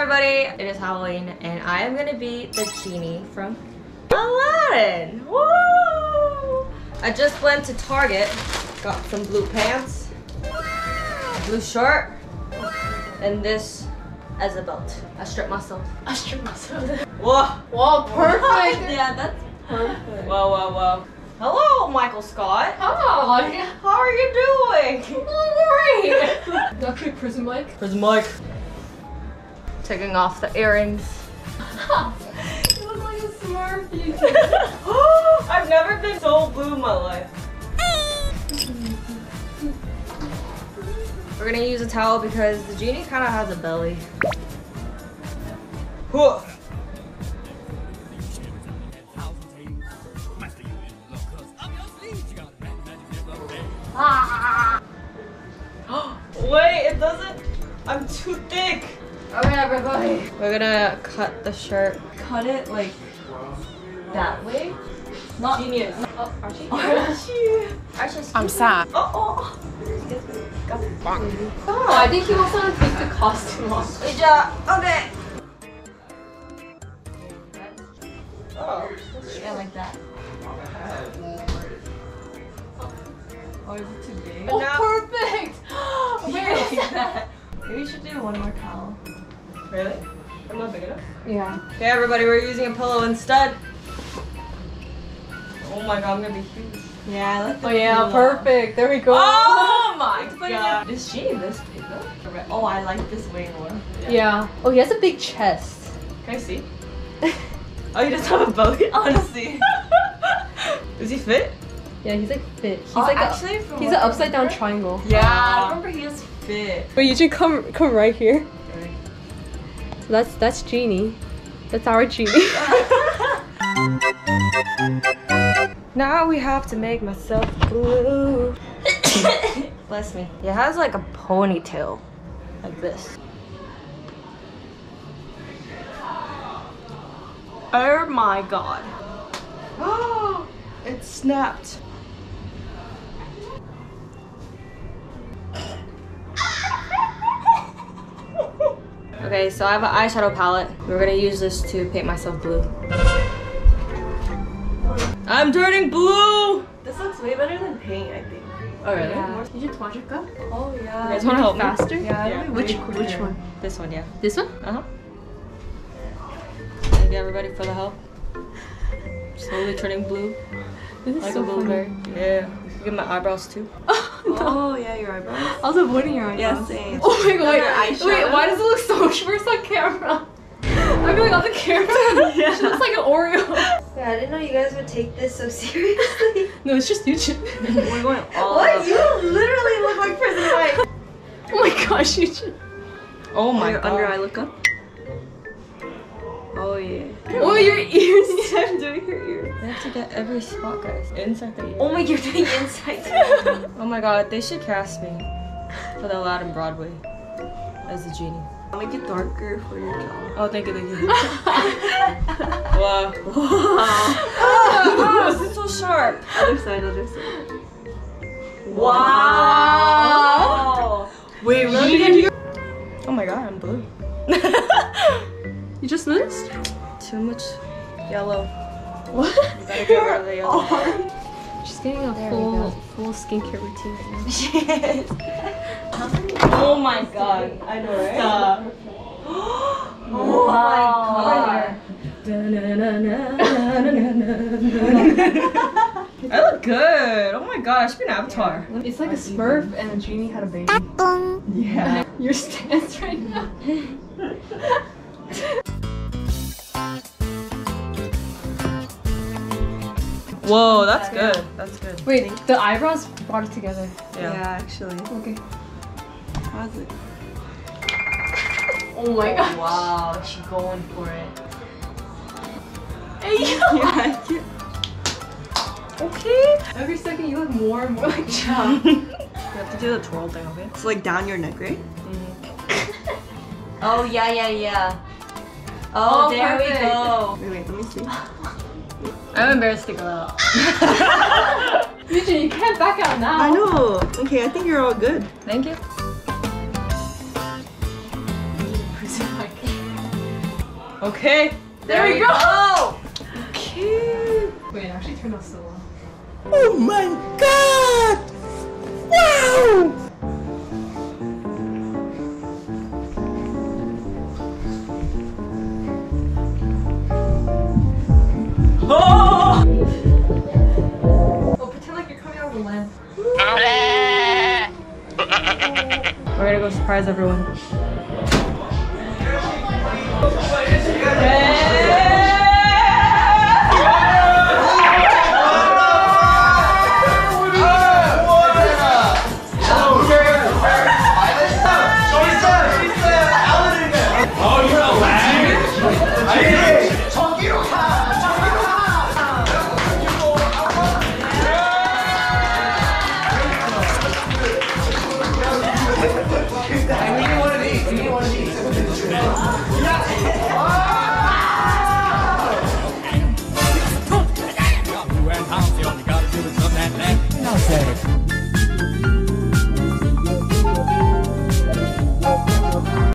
everybody, it is Halloween and I am gonna be the genie from Aladdin. Woo! I just went to Target, got some blue pants, blue shirt, and this as a belt. I stripped myself. I strip myself. Whoa! Wow, perfect. yeah, that's perfect. Whoa, whoa, whoa. Hello, Michael Scott. Hi. How are you doing? Great. Actually, Prison Mike. Prison Mike? Taking off the earrings. you look like a smurf. You I've never been so blue in my life. We're gonna use a towel because the genie kind of has a belly. Huh. Wait, it doesn't. I'm too thick. Okay, everybody. We're gonna cut the shirt. Cut it like that way. Not Genius. Oh, Archie. Archie. Archie's I'm sad. Oh, oh. Oh, oh I think he wants to take the costume off. Good. Okay. Oh. Yeah, like that. Oh, is it too big? Oh, perfect. Where is Like that? Maybe we should do one more towel. Really? I'm not big enough. Yeah. Okay, everybody, we're using a pillow instead. Oh my god, I'm gonna be huge. Yeah, I like the Oh yeah, pillow. perfect. There we go. Oh my god. Is she this big though? Oh, I like this way more. Yeah. Oh, he has a big chest. Can I see? oh, you just have a boat? Honestly. Is he fit? Yeah, he's like fit. He's Oh, like actually, a, he's an upside down triangle. Yeah, I ah. remember he was fit. Wait, you should come come right here. That's that's Genie. That's our Genie. Now we have to make myself blue. Bless me. It has like a ponytail, like this. Oh my god. Oh, it snapped. Okay, so I have an eyeshadow palette. We're gonna use this to paint myself blue. I'm turning blue! This looks way better than paint, I think. Oh really? You should watch it go. Oh You guys wanna help me? Faster? Yeah. Yeah. Which which one? This one, yeah. This one? Uh-huh. Thank you everybody for the help. Slowly turning blue. This is Like so a blueberry. funny. Yeah. Get my eyebrows too. Oh yeah, your eyebrows. I was avoiding your Yeah, eyebrows. same. Oh my god, No, wait, your eyeshadow. wait, why does it look so much worse on camera? I'm like on the camera, Yeah. she looks like an Oreo. Yeah, I didn't know you guys would take this so seriously. No, it's just YouTube. We're going all Oh, what? You literally look like Prison Mike. oh my gosh, YouTube. Oh my your god. under eye look up. Oh yeah. Oh, your ears. I'm doing her ears. I have to get every spot, guys. Inside the ear. Oh my, you're doing inside. Oh my god, they should cast me for the Aladdin Broadway as the genie. I'll make it darker for your jaw. Oh, thank you, thank you. wow. Wow. oh, this is so sharp. other side, other side. Wow. Wait, really? Oh my god, I'm blue. You just noticed? Too much yellow. What? You gotta get rid of the yellow. She's getting a There we full full skincare routine right now. Shit. oh my god. I know, right? Stop. oh Wow. I look good. Oh my god, I should be an avatar. It's like a Smurf and a genie had a baby. Yeah. Your stance right now. Whoa, that's good. That's good. Wait, the eyebrows brought it together. Yeah. Yeah. actually. Okay. How's it? Oh my oh, god. Wow, she's going for it. Yeah. Okay. Every second you look more and more like Chow. You have to do the twirl thing, okay? It's like down your neck, right? Mm-hmm. Oh yeah, yeah, yeah. Oh, Oh, there perfect. we go. Wait, wait, let me see. I'm embarrassed to go out. YooJin, you can't back out now. I know. Okay, I think you're all good. Thank you. Okay. There we go. Cute. Wait, I actually turned off so low. Oh my go surprise everyone.